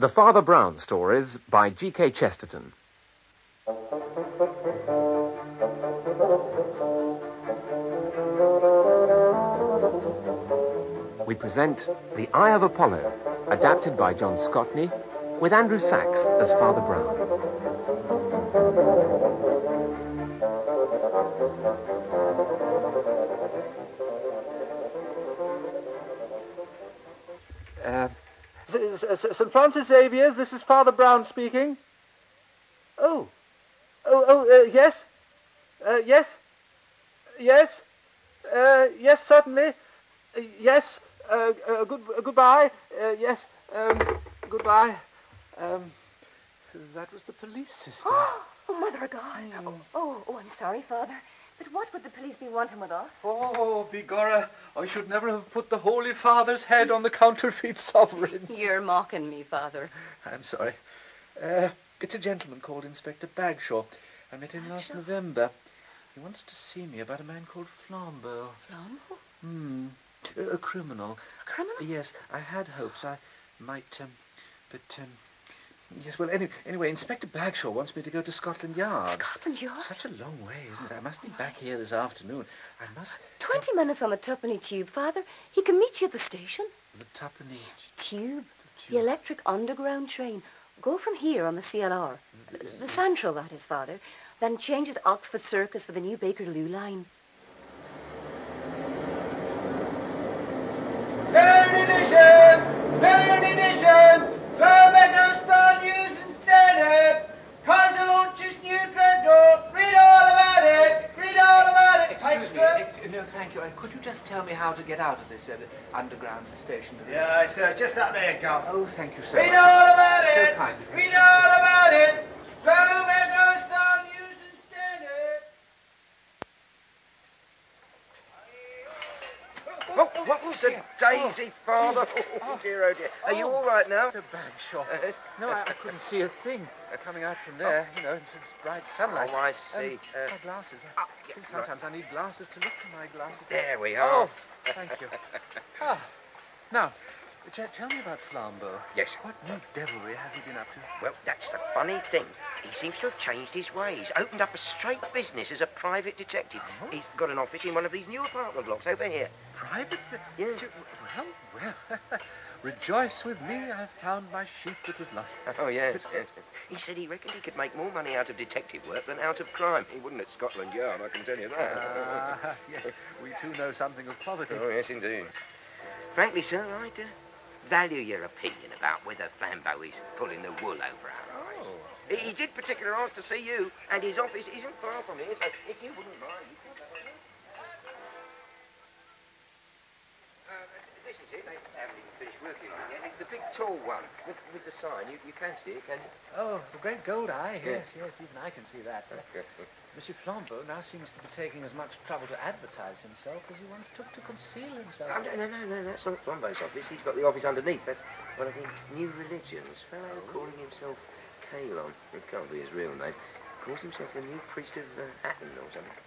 The Father Brown Stories by G.K. Chesterton. We present The Eye of Apollo, adapted by John Scotney, with Andrew Sachs as Father Brown. St. Francis Xavier's, this is Father Brown speaking. Oh, oh, oh, uh, yes, uh, yes, yes, uh, yes, certainly, Uh, yes, uh, uh, good, uh, goodbye, uh, yes, um, goodbye. Um, that was the police sister. Oh, Mother of God. Oh, oh, oh, I'm sorry, Father. But what would the police be wanting with us? Oh, Begorra, I should never have put the Holy Father's head on the counterfeit sovereign. You're mocking me, Father. I'm sorry. Uh, it's a gentleman called Inspector Bagshaw. I met him last November. He wants to see me about a man called Flambeau. Flambeau? Hmm. A, a criminal. A criminal? Yes, I had hopes I might, um, but, um, yes, well, any, anyway, Inspector Bagshaw wants me to go to Scotland Yard. Scotland Yard? Such a long way, isn't it? I must be back here this afternoon. I must... Twenty minutes on the Tuppenny Tube, Father. He can meet you at the station. The Tuppenny... Tube. The The electric underground train. Go from here on the CLR. Mm-hmm. The Central, that is, Father. Then change at Oxford Circus for the new Bakerloo line. Ammunition! Ammunition! Torpedo Star news and standard! Kaiser launches new dreadnought! Read all about it! Read all about it! Thank Excuse you, me. sir. Ex- no, thank you. Uh, could you just tell me how to get out of this uh, underground station? Yeah, sir, just up there, Gov. Oh, thank you so Read much. all about So it! kind of you. Read all about it! Torpedo Star news and standard! What a daisy, Father? Oh, dear, oh, dear. Are you all right now? The Bagshaw. no, I, I couldn't see a thing coming out from there, you know, into this bright sunlight. Oh, I Um, see. Uh, my glasses. I yeah, think right. sometimes I need glasses to look for my glasses. There we are. Oh, thank you. ah, now, tell me about Flambeau. Yes. What new devilry has he been up to? Well, that's the funny thing. He seems to have changed his ways. Opened up a straight business as a private detective. He's got an office in one of these new apartment blocks over here. Private? Yeah. Well, well. Rejoice with me, I've found my sheep that was lost. Oh, yes, yes. He said he reckoned he could make more money out of detective work than out of crime. He wouldn't at Scotland Yard, I can tell you that. Ah, yes, we too know something of poverty. Oh, yes, indeed. Frankly, sir, I'd uh, value your opinion about whether Flambeau is pulling the wool over our eyes. Oh. He, he did particularly ask to see you, and his office isn't far from here, so if you wouldn't mind... this is it. They haven't even finished working on it yet. The big tall one with, with the sign. You, you can see it, can you? Oh, the great gold eye. Yes, yes, even I can see that. Monsieur Flambeau now seems to be taking as much trouble to advertise himself as he once took to conceal himself. Oh, no, no, no, no, that's not Flambeau's office. He's got the office underneath. That's one of the new religions. Fellow calling himself Kalon. It can't be his real name. Calls himself the new priest of uh, Aten or something.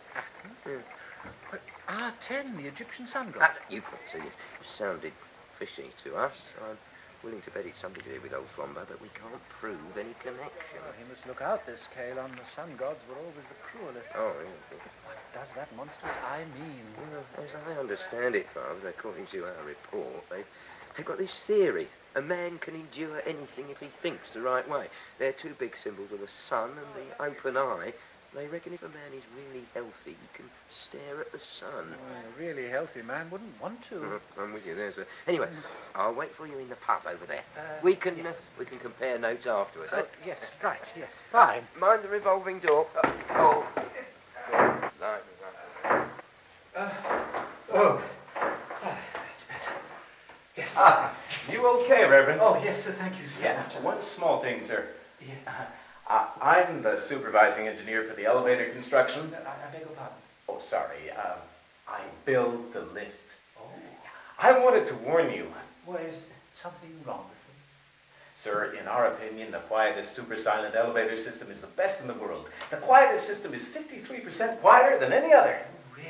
But Aten, the Egyptian sun god. Ah, you couldn't see it. It sounded fishy to us. I'm willing to bet it's something to do with old Flambeau, but we can't prove any connection. Oh, he must look out, this Kalon. The sun gods were always the cruelest. Oh, yeah. What does that monstrous eye mean? Well, as I understand it, Father, according to our report, they've, they've got this theory. A man can endure anything if he thinks the right way. They're two big symbols of the sun and the open eye. They reckon if a man is really healthy, he can stare at the sun. Oh, a really healthy man wouldn't want to. Mhm, I'm with you there, sir. Anyway, I'll wait for you in the pub over there. Uh, we can yes. uh, we can compare notes afterwards. Oh, eh? yes, right, yes, fine. Mind the revolving door. Uh, oh, yes. Right, right. Oh. That's better. Yes. Ah, you okay, Reverend? Oh, yes, sir, thank you so yeah. much. One small thing, sir. Yes. Uh, I'm the supervising engineer for the elevator construction. I, I beg your pardon. Oh, sorry. Um, I build the lift. Oh. I wanted to warn you, is something wrong with them? sir. In our opinion, the quietest super silent elevator system is the best in the world. The quietest system is 53% quieter than any other. Really?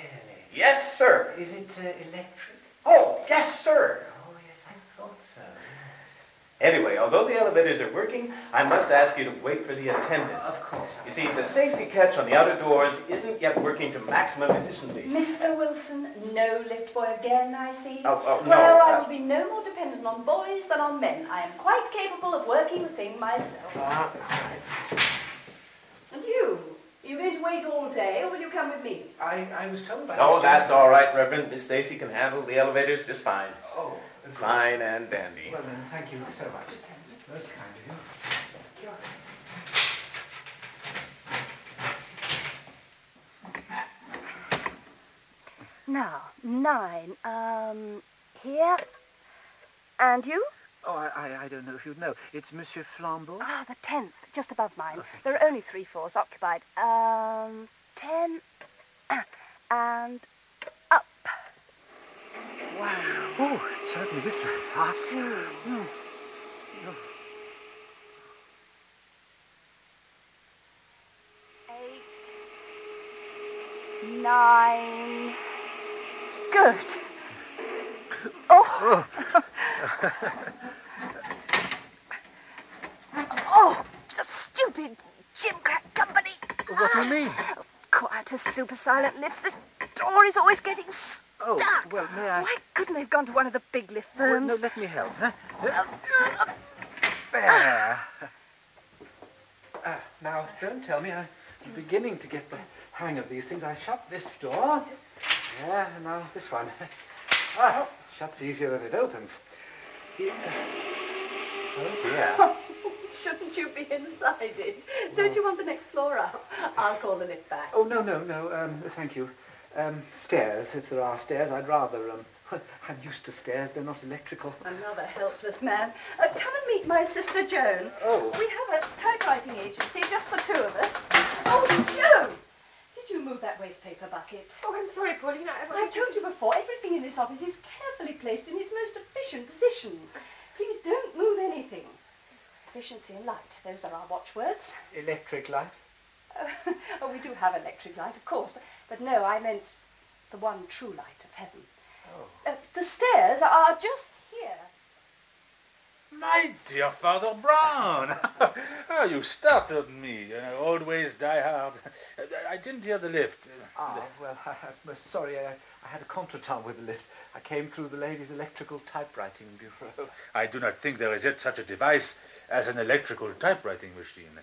Yes, sir. Is it uh, electric? Oh, yes, sir. Oh, yes, I thought so. Yes. Anyway, although the elevators are working, I must ask you to wait for the attendant. Of course. You see, the safety catch on the outer doors isn't yet working to maximum efficiency. Mr. Wilson, no lift boy again, I see. Oh, oh, no, Well, I uh, will be no more dependent on boys than on men. I am quite capable of working the thing myself. And you? Are you going to wait all day, or will you come with me? I, I was told by Oh, Mr. that's all right, Reverend. Miss Stacy can handle the elevators just fine. Fine and dandy. Well then, thank you so much. Most kind of you. Now, nine. Um, here. And you? Oh, I, I, I don't know if you'd know. It's Monsieur Flambeau. Ah, the tenth, just above mine. Oh, there are only three floors occupied. Um, ten. And up. Wow. Oh, it certainly is very fast. Hmm. Eight. Nine. Good. Oh. oh, the stupid Jimcrack company. What do you mean? Quiet as super silent lifts. This door is always getting stuck. Oh, well, may I? Why couldn't they have gone to one of the big lift Well, firms? no, let me help. Huh? There. Ah, now, don't tell me. I'm beginning to get the hang of these things. I shut this door. Yeah, and now this one. Ah, shuts easier than it opens. Here. Oh, dear. Shouldn't you be inside it? Don't you want the next floor up? I'll call the lift back. Oh, no, no, no. Um, thank you. Um, stairs, if there are stairs. I'd rather, um, I'm used to stairs. They're not electrical. Another helpless man. Uh, come and meet my sister Joan. Oh. We have a typewriting agency, just the two of us. Oh, Joan! Did you move that waste paper bucket? Oh, I'm sorry, Pauline. I, I've told you before, everything in this office is carefully placed in its most efficient position. Please don't move anything. Efficiency and light, those are our watchwords. Electric light? Uh, oh, we do have electric light, of course, but, but no, I meant the one true light of heaven. Oh. Uh, the stairs are just here. My dear Father Brown! oh, you startled me. You know, always die hard. I didn't hear the lift. Ah, well, I, I'm sorry. I, I had a contretemps with the lift. I came through the ladies' electrical typewriting bureau. I do not think there is yet such a device as an electrical typewriting machine.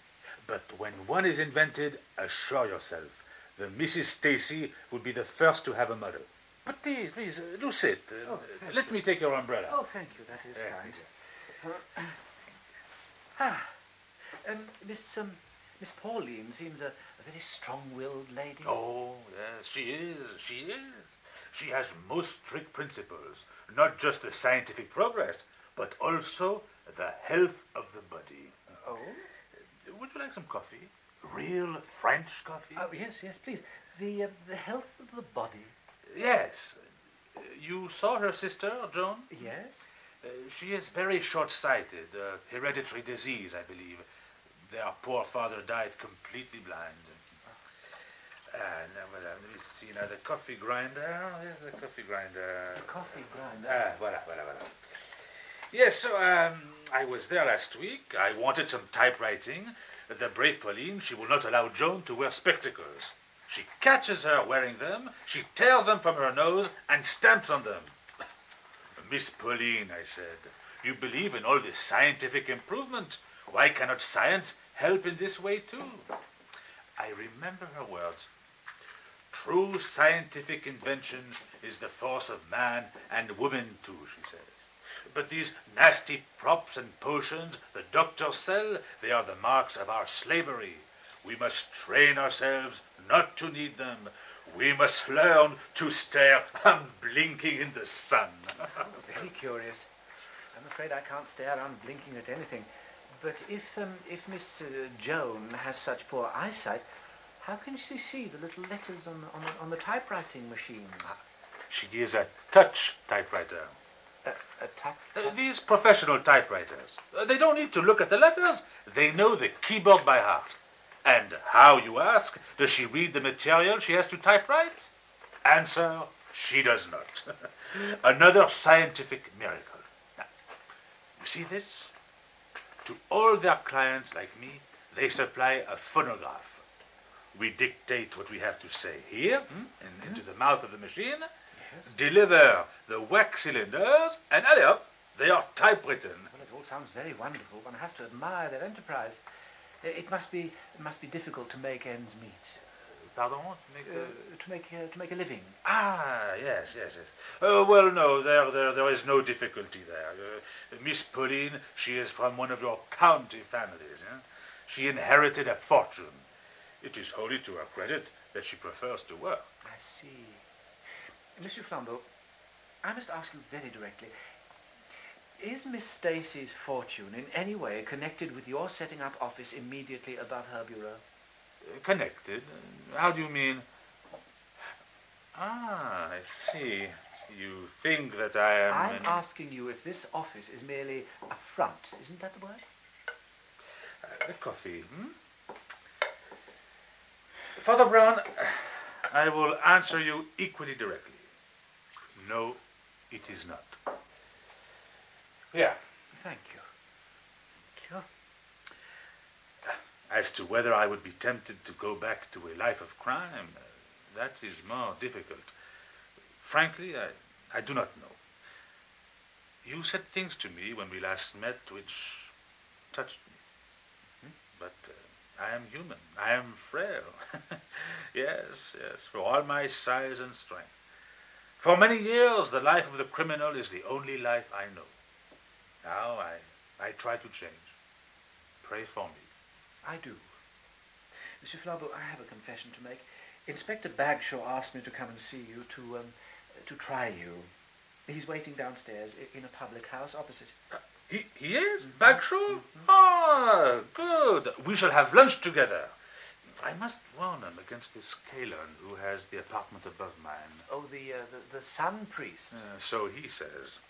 But when one is invented, assure yourself, the Mrs. Stacy would be the first to have a model. But please, please, uh, do sit. Uh, Oh, let me take your umbrella. Oh, thank you. That is kind. ah, um, Miss um, Miss Pauline seems a, a very strong-willed lady. Oh, yes, she is. She is. She has most strict principles, not just the scientific progress, but also the health of the body. Oh. Would you like some coffee? Real French coffee? Oh, yes, yes, please. The uh, the health of the body. yes. You saw her sister, Joan? Yes. Uh, she is very short-sighted, uh, hereditary disease, I believe. Their poor father died completely blind. Uh, now, well, uh, let me see now. The coffee grinder. There's the coffee grinder. The coffee grinder. Ah, voilà, voilà, voilà. Yes, so um, I was there last week. I wanted some typewriting. The brave Pauline, she will not allow Joan to wear spectacles. She catches her wearing them, she tears them from her nose, and stamps on them. Miss Pauline, I said, you believe in all this scientific improvement. Why cannot science help in this way too? I remember her words. True scientific invention is the force of man and woman too, she says. But these nasty props and potions the doctors sell, they are the marks of our slavery. We must train ourselves not to need them. We must learn to stare unblinking in the sun. Very curious. I'm afraid I can't stare unblinking at anything. But if um, if Miss uh, Joan has such poor eyesight, how can she see the little letters on the, on the, on the typewriting machine? she is a touch typewriter. A, a type, Uh, these professional typewriters, uh, they don't need to look at the letters. They know the keyboard by heart. And how, you ask, does she read the material she has to typewrite? Answer, she does not. Another scientific miracle. Now, you see this? To all their clients like me, they supply a phonograph. We dictate what we have to say here hmm, and into the mouth of the machine, deliver the wax cylinders, and allez up, they are typewritten. Well, it all sounds very wonderful. One has to admire their enterprise. It must be it must be difficult to make ends meet. Pardon? To make Uh, a- to make uh, to make a living. Ah, yes, yes, yes. Uh, well, no, there, there, there is no difficulty there. Uh, Miss Pauline, she is from one of your county families. Eh? She inherited a fortune. It is wholly to her credit that she prefers to work. I see. Monsieur Flambeau, I must ask you very directly. Is Miss Stacy's fortune in any way connected with your setting up office immediately above her bureau? Uh, connected? How do you mean? Ah, I see. You think that I am. I'm an- asking you if this office is merely a front. Isn't that the word? Uh, the coffee, hmm? Father Brown, I will answer you equally directly. No, it is not. Yeah. Thank you. Thank you. As to whether I would be tempted to go back to a life of crime, uh, that is more difficult. Frankly, I, I do not know. You said things to me when we last met which touched me. Hmm? But uh, I am human. I am frail. yes, yes, for all my size and strength. For many years, the life of the criminal is the only life I know. Now I, I try to change. Pray for me. I do. Monsieur Flambeau, I have a confession to make. Inspector Bagshaw asked me to come and see you to um, to try you. He's waiting downstairs in a public house opposite. He, he is? Bagshaw? Ah, good. We shall have lunch together. I must warn him against this Kalon who has the apartment above mine. Oh, the uh, the, the sun priest. Uh, so he says.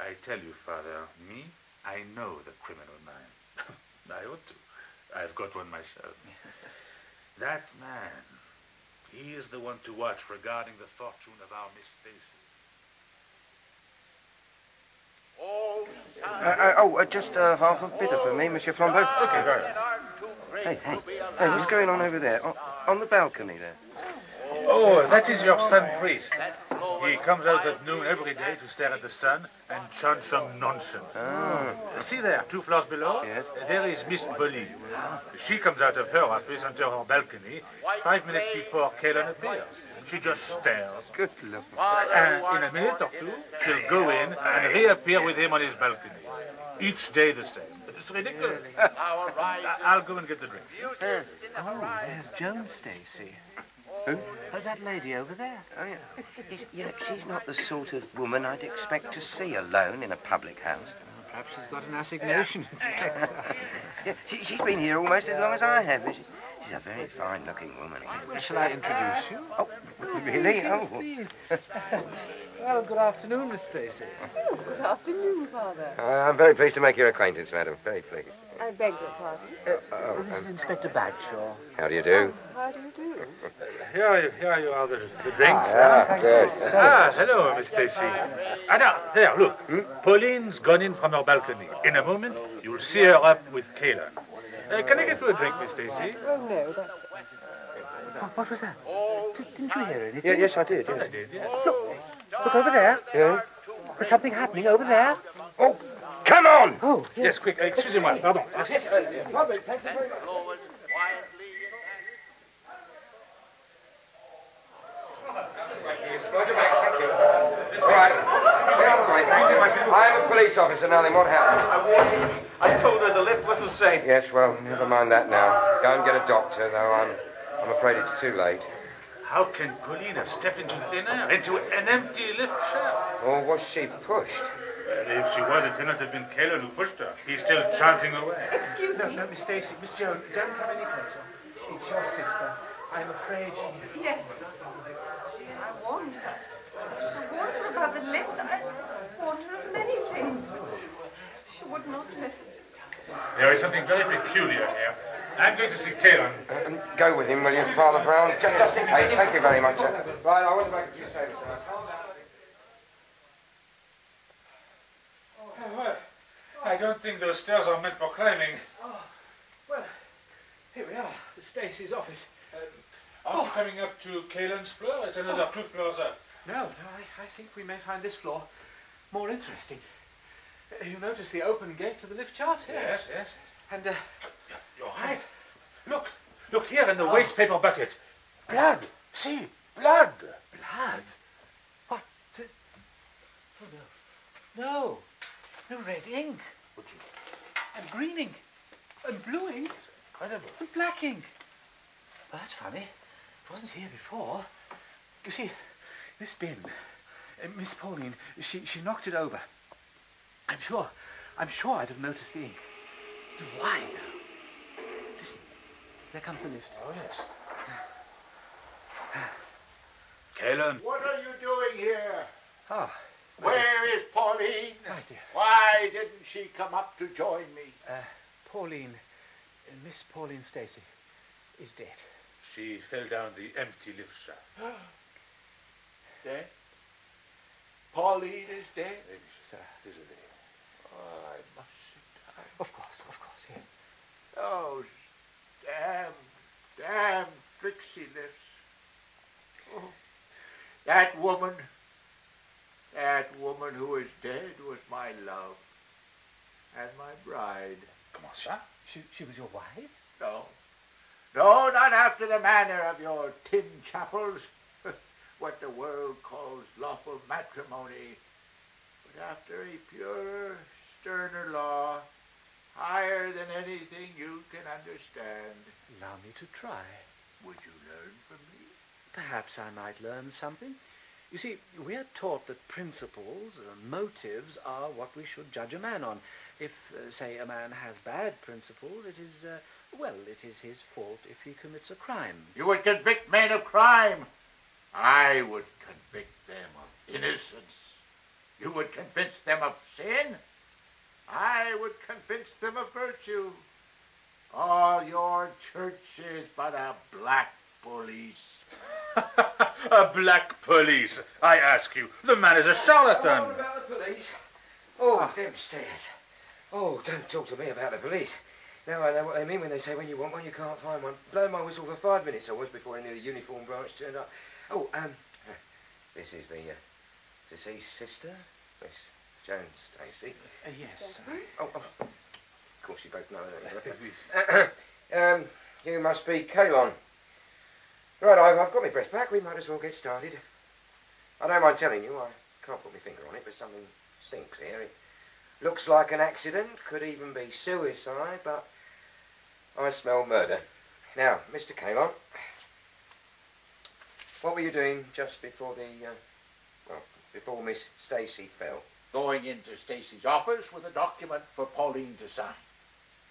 I tell you, Father, me, I know the criminal mind. I ought to. I've got one myself. that man, he is the one to watch regarding the fortune of our Miss Stacy. Uh, uh, oh, uh, just uh, half a bitter for me, Monsieur Flambeau. Okay, very Hey, hey, hey, what's going on over there? On, on the balcony there? Oh, that is your sun priest. He comes out at noon every day to stare at the sun and chant some nonsense. Ah. See there, two floors below? Yes. There is Miss Pauline. She comes out of her office onto her balcony five minutes before Kalon appears. She just stares. Good look. And in a minute or two, she'll go in and reappear with him on his balcony. Each day the same. It's ridiculous. I- I'll go and get the drinks. Oh, there's Joan Stacy. Oh, Who? Oh, that lady over there. Oh, yeah. Yes, yeah, she's not the sort of woman I'd expect to see alone in a public house. Perhaps she's got an assignation. Yeah, she, she's been here almost as long as I have. She, she's a very fine-looking woman. Shall I introduce you? Oh, really? Yes, Oh, please. well, good afternoon, Miss Stacy. Good afternoon, Father. Uh, I'm very pleased to make your acquaintance, madam. Very pleased. I beg your pardon. Oh, This is um, Inspector Bagshaw. how do you do? How do you do? Here, are you- here you are, the, the drinks. Ah, good. Ah, hello, Miss Stacy. Ah, now, there, look. Pauline's gone in from her balcony. In a moment, you'll see her up with Kalon. Uh, can I get you a drink, Miss Stacy? Oh, no, that... What was that? D- didn't you hear anything? Yeah, yes, I did. I did, yeah. Look over there. yeah. There's something happening over there. Oh, come on! Oh, Yes, quick. Uh, excusez-moi, pardon. All right. Get out of the way, thank you. I am a police officer, now then, what happened? I warned you. I told her the lift wasn't safe. Yes, well, never mind that now. Go and get a doctor, though I'm, I'm afraid it's too late. How can Pauline have stepped into thin air, into an empty lift shaft? Or was she pushed? Well, if she was, it cannot have been Kalon who pushed her. He's still chanting away. Excuse no, me. no, Miss Stacy, Miss Joan, don't come any closer. It's your sister. I'm afraid she... Yes. I warned her. I warned her about the lift. I warned her of many things. She would not listen. There is something very peculiar here. I'm going to see Kalon. Um, go with him, will you, Father Brown? Ju- Just in case. Thank you very much, sir. Right, I want to make a few statements. sir. I don't think those stairs are meant for climbing. Oh, well, here we are, the Stacy's office. Aren't you coming up to Kalon's floor? It's another two floors up. No, no, I, I think we may find this floor more interesting. Uh, You notice the open gate to the lift chart? Yes, yes. And, uh, You're right. Look, look here in the Oh. waste paper bucket. Blood. See, blood. blood. What? Oh, no. No. No red ink. And green ink. And blue ink. Incredible. And black ink. Well, that's funny. It wasn't here before. You see, this bin, uh, Miss Pauline, she, she knocked it over. I'm sure, I'm sure I'd have noticed the ink. But Why, though? Listen, there comes the lift. Oh, yes. Kalon. What are you doing here? Ah, Where is Pauline? my dear. Why didn't she come up to join me? Uh, Pauline, uh, Miss Pauline Stacy, is dead. She fell down the empty lift shaft. Dead? Pauline is dead? Sir, désolé. Oh, I must die. Of course, of course, here. Those oh, damn, damn lifts. Oh, that woman, that woman who is dead was my love and my bride. Comment ça? She, she was your wife? No, no, not after the manner of your tin chapels, what the world calls lawful matrimony, but after a purer, sterner law, higher than anything you can understand. Allow me to try. Would you learn from me? Perhaps I might learn something. You see, we're taught that principles and motives are what we should judge a man on. If, uh, say, a man has bad principles, it is, uh, well, it is his fault if he commits a crime. You would convict men of crime. I would convict them of innocence. You would convince them of sin. I would convince them of virtue. All your church is but a black police. a black police. I ask you. The man is a charlatan. What about the police? Oh, them stairs. Oh, don't talk to me about the police. Now I know what they mean when they say when you want one, you can't find one. Blow my whistle for five minutes I was before any of the uniform branch turned up. Oh, um, this is the uh, deceased sister, Miss Jones Stacy. Uh, yes. Oh, oh, of course you both know that. um, you must be Kalon. Right, I've, I've got my breath back. We might as well get started. I don't mind telling you, I can't put my finger on it, but something stinks here. It looks like an accident, could even be suicide, but I smell murder. Now, Mr. Kalon, what were you doing just before the, uh, well, before Miss Stacy fell? Going into Stacy's office with a document for Pauline to sign.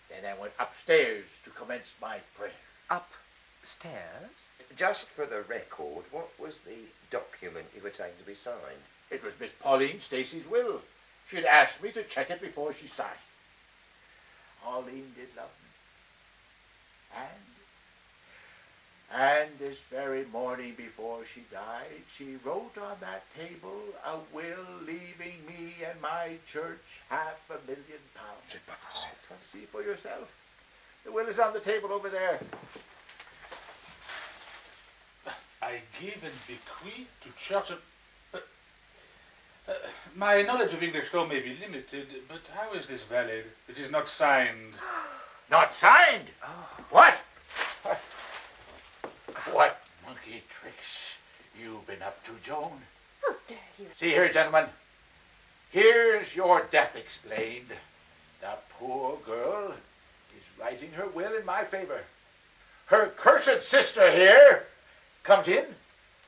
Then I went upstairs to commence my prayer. Upstairs? Just for the record, what was the document you were taking to be signed? It was Miss Pauline Stacy's will. She'd asked me to check it before she signed. Pauline did love me. And, and this very morning before she died, she wrote on that table a will leaving me and my church half a million pounds. Well, See for yourself. The will is on the table over there. I give and bequeath to church of... Uh, uh, my knowledge of English law may be limited, but how is this valid? It is not signed. Not signed? What? What monkey tricks you been up to, Joan? How dare you? See here, gentlemen. Here's your death explained. The poor girl is writing her will in my favor. Her cursed sister here comes in,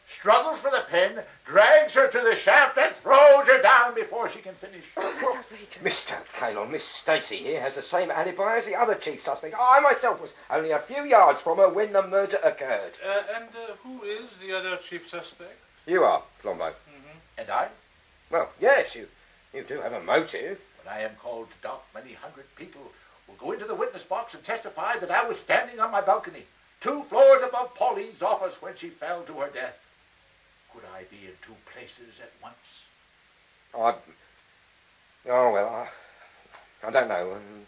struggles for the pen, drags her to the shaft, and throws her down before she can finish. That's. Mr. Kalon, Miss Stacy here has the same alibi as the other chief suspect. I myself was only a few yards from her when the murder occurred. Uh, and uh, who is the other chief suspect? You are, Flambeau. And I, Well, yes, you, you do have a motive. when I am called to dock, many hundred people will go into the witness box and testify that I was standing on my balcony, two floors above Pauline's office when she fell to her death. Could I be in two places at once? I, oh, well, I, I don't know. Um,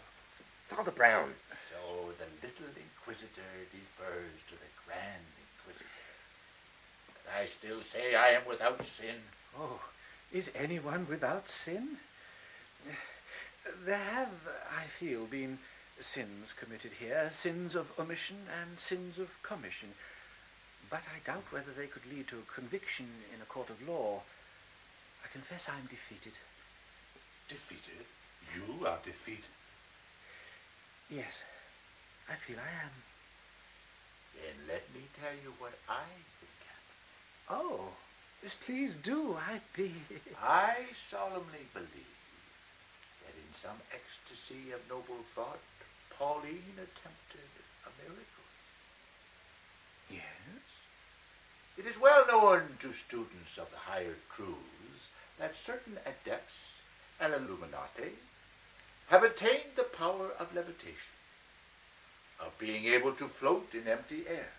Father Brown. So the little inquisitor defers to the grand inquisitor. But I still say I am without sin. Oh, is anyone without sin? There have, I feel, been sins committed here, sins of omission and sins of commission. But I doubt whether they could lead to a conviction in a court of law. I confess I am defeated. Defeated? You are defeated? Yes, I feel I am. Then let me tell you what I think happened. Oh, yes, please do. I'd be... I solemnly believe that in some ecstasy of noble thought, Pauline attempted a miracle. Yes? It is well known to students of the higher truths that certain adepts and illuminati have attained the power of levitation, of being able to float in empty air.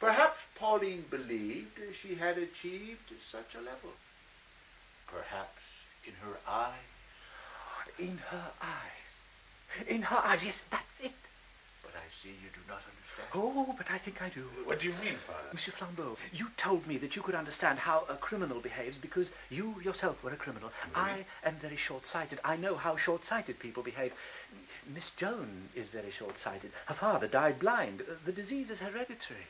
Perhaps Pauline believed she had achieved such a level. Perhaps in her eyes. In her eyes. In her eyes, yes, that's it. But I see you do not understand. Oh, but I think I do. What do you mean, Father? Monsieur Flambeau, you told me that you could understand how a criminal behaves because you yourself were a criminal. I am very short-sighted. I know how short-sighted people behave. Miss Joan is very short-sighted. Her father died blind. The disease is hereditary.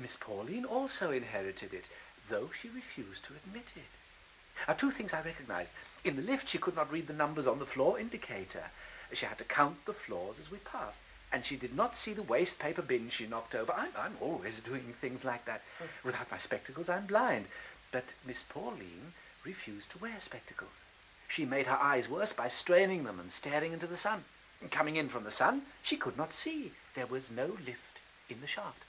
Miss Pauline also inherited it, though she refused to admit it. Are two things I recognized. In the lift, she could not read the numbers on the floor indicator. She had to count the floors as we passed. And she did not see the waste paper bin she knocked over. I'm, I'm always doing things like that. Without my spectacles, I'm blind. But Miss Pauline refused to wear spectacles. She made her eyes worse by straining them and staring into the sun. Coming in from the sun, she could not see. There was no lift in the shaft.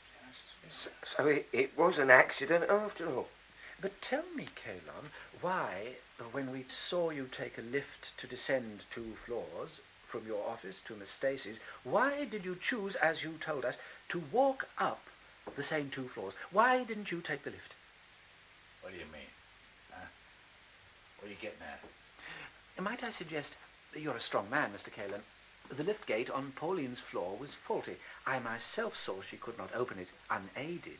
So, so it, it was an accident after all. But tell me, Kalon, why, when we saw you take a lift to descend two floors from your office to Miss Stacy's, why did you choose, as you told us, to walk up the same two floors? Why didn't you take the lift? What do you mean? Huh? What are you getting at? Might I suggest, you're a strong man, Mr. Kalon. The lift gate on Pauline's floor was faulty. I myself saw she could not open it unaided.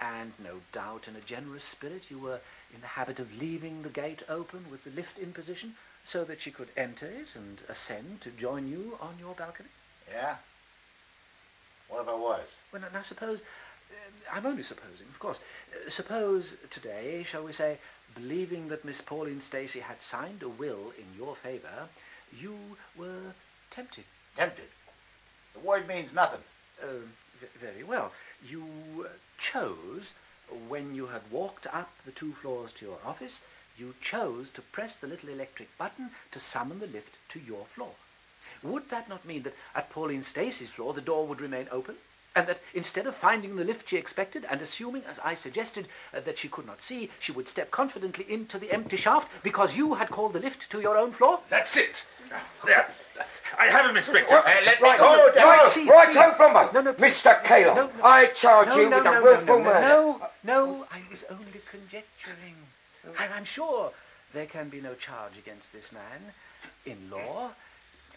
And no doubt in a generous spirit you were in the habit of leaving the gate open with the lift in position so that she could enter it and ascend to join you on your balcony? Yeah? What if I was? Well, now, now suppose, uh, I'm only supposing, of course, uh, suppose today, shall we say, believing that Miss Pauline Stacy had signed a will in your favour, you were tempted. Tempted? The word means nothing. Uh, v- very well. You chose, when you had walked up the two floors to your office, you chose to press the little electric button to summon the lift to your floor. Would that not mean that at Pauline Stacy's floor the door would remain open? And that instead of finding the lift she expected and assuming, as I suggested, uh, that she could not see, she would step confidently into the empty shaft because you had called the lift to your own floor? That's it. There. I have him, Inspector. Well, Hey, let right, me go, right, Dale. please, right, please. right, Flambeau. No, no, Mr. Kalon, No, no. I charge No, you no, with no, a no, willful no, no, murder. no, no, I was only conjecturing. I'm, I'm sure there can be no charge against this man. In law,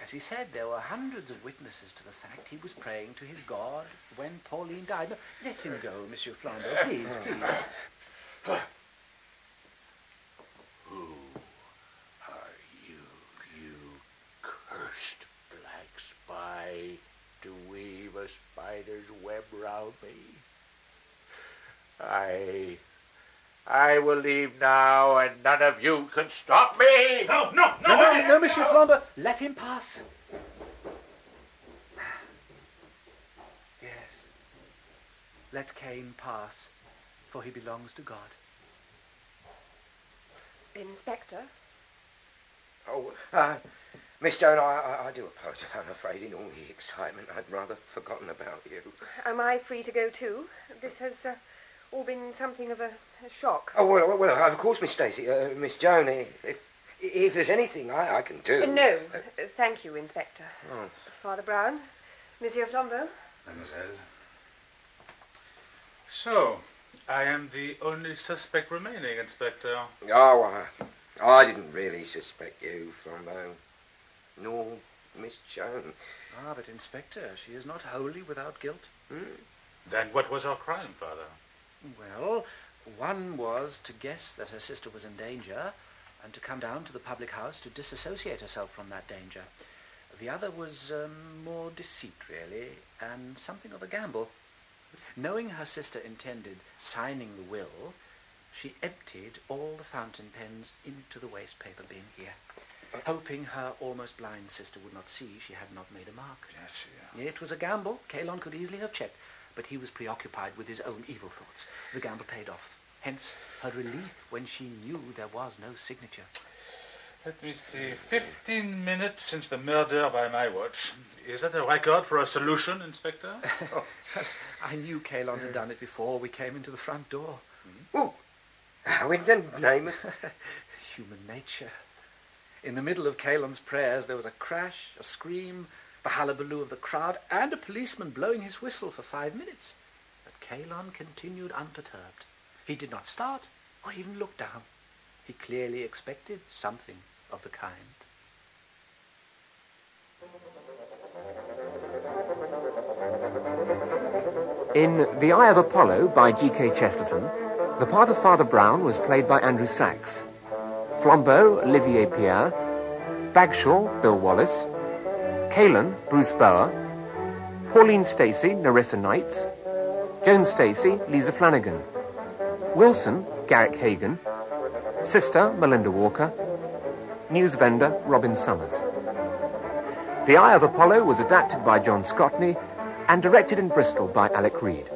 as he said, there were hundreds of witnesses to the fact he was praying to his God when Pauline died. No, let him go, Monsieur Flambeau, please, please. Who are you, you cursed black spy, to weave a spider's web round me? I... I will leave now, and none of you can stop me! No, no, no. No, no, I- no, Monsieur Flambeau, let him pass. Yes, let Cain pass, for he belongs to God. Inspector? Oh, uh, Miss Joan, I, I, I do apologise. I'm afraid in all the excitement I'd rather forgotten about you. Am I free to go too? This has uh, all been something of a, a shock. Oh, well, well, well, of course, Miss Stacy. Uh, Miss Joan, if, if, if there's anything I, I can do... Uh, no, uh, thank you, Inspector. Oh. Father Brown, Monsieur Flambeau. Mademoiselle. So, I am the only suspect remaining, Inspector. Oh, I, I didn't really suspect you, Flambeau. Nor Miss Joan. Ah, but Inspector, she is not wholly without guilt. Hmm? Then what was her crime, Father? Well, one was to guess that her sister was in danger and to come down to the public house to disassociate herself from that danger. The other was um, more deceit, really, and something of a gamble. Knowing her sister intended signing the will, she emptied all the fountain pens into the waste paper bin here, hoping her almost blind sister would not see she had not made a mark. Yes, It was a gamble. Kalon could easily have checked, but he was preoccupied with his own evil thoughts. The gamble paid off. Hence her relief when she knew there was no signature. Let me see. Fifteen minutes since the murder by my watch. Is that a record for a solution, Inspector? I knew Kalon had done it before we came into the front door. Oh, how in the name of... Human nature. In the middle of Kalon's prayers, there was a crash, a scream, the hullabaloo of the crowd, and a policeman blowing his whistle for five minutes. But Kalon continued unperturbed. He did not start or even look down. He clearly expected something of the kind. In The Eye of Apollo by G.K. Chesterton, the part of Father Brown was played by Andrew Sachs. Flambeau, Olivier Pierre. Bagshaw, Bill Wallace. Kalon, Bruce Bower. Pauline Stacey, Nerissa Knights. Joan Stacey, Lisa Flanagan. Wilson, Garrick Hagan. Sister, Melinda Walker. News vendor, Robin Summers. The Eye of Apollo was adapted by John Scotney and directed in Bristol by Alec Reed.